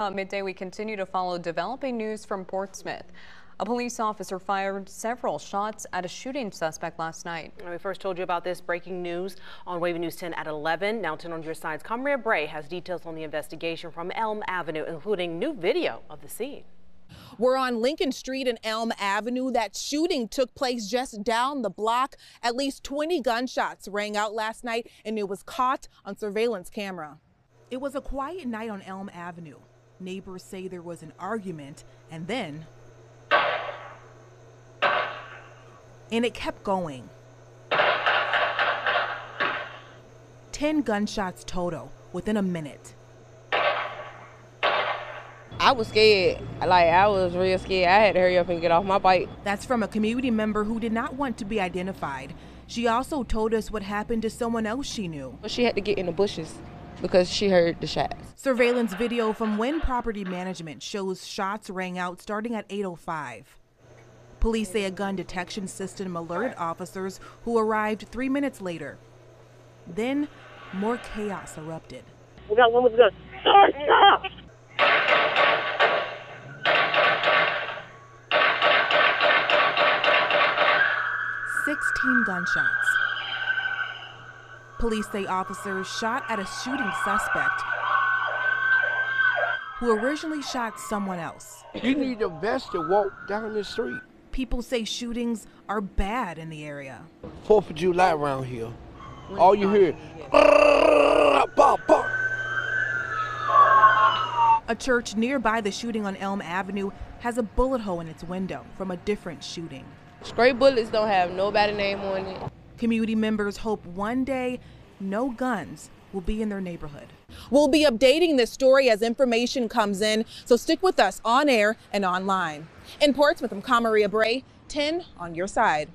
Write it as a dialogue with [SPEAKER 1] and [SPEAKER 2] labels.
[SPEAKER 1] Uh, midday, we continue to follow developing news from Portsmouth. A police officer fired several shots at a shooting suspect last night.
[SPEAKER 2] We first told you about this breaking news on Wavy News 10 at 11. Now 10 on your sides. Kamaria Bray has details on the investigation from Elm Avenue, including new video of the scene.
[SPEAKER 3] We're on Lincoln Street and Elm Avenue. That shooting took place just down the block. At least 20 gunshots rang out last night, and it was caught on surveillance camera. It was a quiet night on Elm Avenue. Neighbors say there was an argument, and then. And it kept going. 10 gunshots total within a minute.
[SPEAKER 4] I was scared. Like, I was real scared. I had to hurry up and get off my bike.
[SPEAKER 3] That's from a community member who did not want to be identified. She also told us what happened to someone else she knew.
[SPEAKER 4] She had to get in the bushes because she heard the shots.
[SPEAKER 3] Surveillance video from Wynn Property Management shows shots rang out starting at 805. Police say a gun detection system alerted officers who arrived three minutes later. Then, more chaos erupted.
[SPEAKER 5] We got one with the gun. Stop!
[SPEAKER 3] Sixteen gunshots. Police say officers shot at a shooting suspect who originally shot someone else.
[SPEAKER 6] You need a vest to walk down the street.
[SPEAKER 3] People say shootings are bad in the area.
[SPEAKER 6] Fourth of July around here. All you hear,
[SPEAKER 3] A church nearby the shooting on Elm Avenue has a bullet hole in its window from a different shooting.
[SPEAKER 4] Stray bullets don't have nobody name on it.
[SPEAKER 3] Community members hope one day no guns will be in their neighborhood. We'll be updating this story as information comes in, so stick with us on air and online. In Portsmouth, I'm Kamaria Bray, 10 on your side.